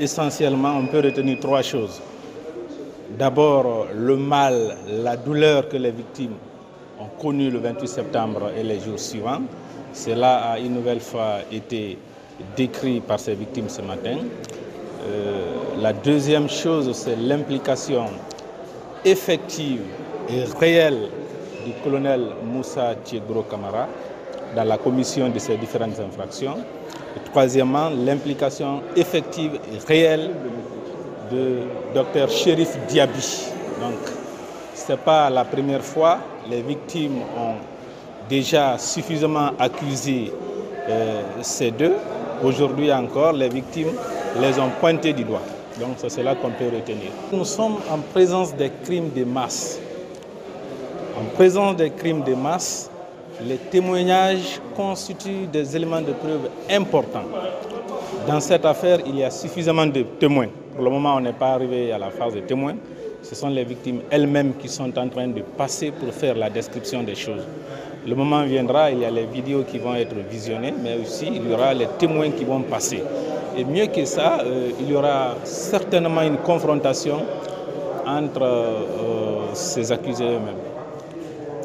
essentiellement, on peut retenir trois choses. D'abord, le mal, la douleur que les victimes ont connu le 28 septembre et les jours suivants. Cela a une nouvelle fois été décrit par ces victimes ce matin. Euh, la deuxième chose, c'est l'implication effective et réelle du colonel Moussa Thiegro Kamara dans la commission de ces différentes infractions. Troisièmement, l'implication effective et réelle de Dr Shérif Diaby. Donc, ce n'est pas la première fois. Les victimes ont déjà suffisamment accusé euh, ces deux. Aujourd'hui encore, les victimes les ont pointés du doigt. Donc c'est cela qu'on peut retenir. Nous sommes en présence des crimes de masse. En présence des crimes de masse, les témoignages constituent des éléments de preuve importants. Dans cette affaire, il y a suffisamment de témoins. Pour le moment, on n'est pas arrivé à la phase de témoins. Ce sont les victimes elles-mêmes qui sont en train de passer pour faire la description des choses. Le moment viendra, il y a les vidéos qui vont être visionnées, mais aussi il y aura les témoins qui vont passer. Et mieux que ça, euh, il y aura certainement une confrontation entre euh, ces accusés eux-mêmes.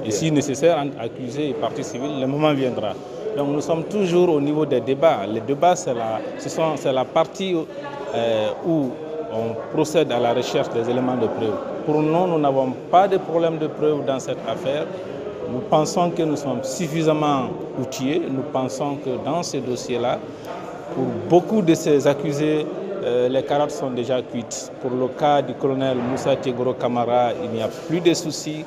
Et si nécessaire, accusés et partie civile, le moment viendra. Donc nous sommes toujours au niveau des débats. Les débats, c'est la, la partie euh, où on procède à la recherche des éléments de preuve. Pour nous, nous n'avons pas de problème de preuve dans cette affaire. Nous pensons que nous sommes suffisamment outillés. Nous pensons que dans ce dossier-là, pour beaucoup de ces accusés, euh, les carottes sont déjà cuites. Pour le cas du colonel Moussa Tegoro Kamara, il n'y a plus de soucis.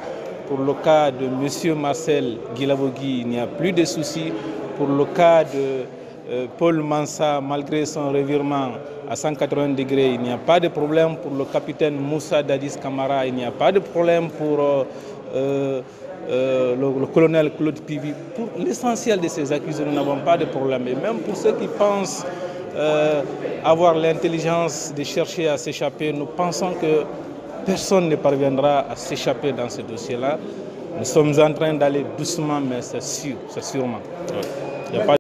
Pour le cas de M. Marcel Guilabogui, il n'y a plus de soucis. Pour le cas de euh, Paul Mansa, malgré son revirement à 180 degrés, il n'y a pas de problème. Pour le capitaine Moussa Dadis Kamara, il n'y a pas de problème. Pour euh, euh, le, colonel Claude Pivi. Pour l'essentiel de ces accusés, nous n'avons pas de problème. Et même pour ceux qui pensent avoir l'intelligence de chercher à s'échapper, nous pensons que personne ne parviendra à s'échapper dans ce dossier-là. Nous sommes en train d'aller doucement, mais c'est sûr, c'est sûrement. Ouais.